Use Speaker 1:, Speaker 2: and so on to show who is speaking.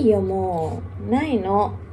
Speaker 1: いよもう。ないの。